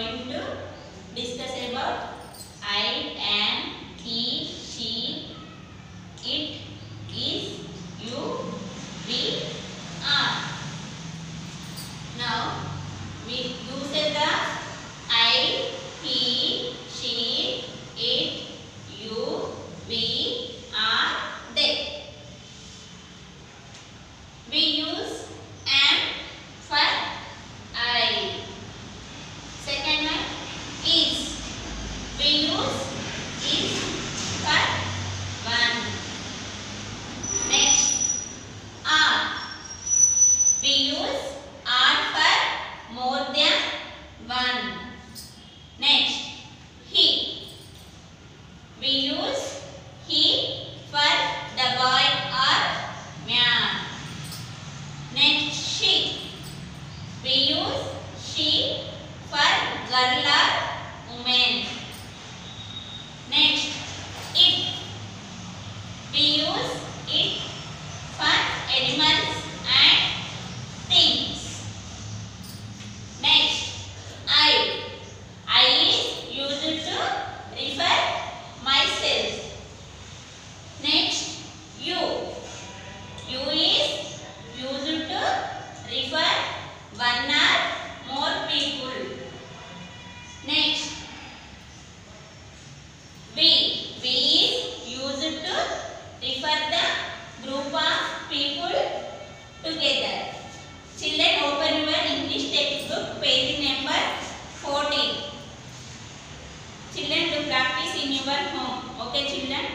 going to We use one or more people. Next, we. We is used to refer the group of people together. Children, open your English textbook, page number 14. Children, do practice in your home. Okay, children?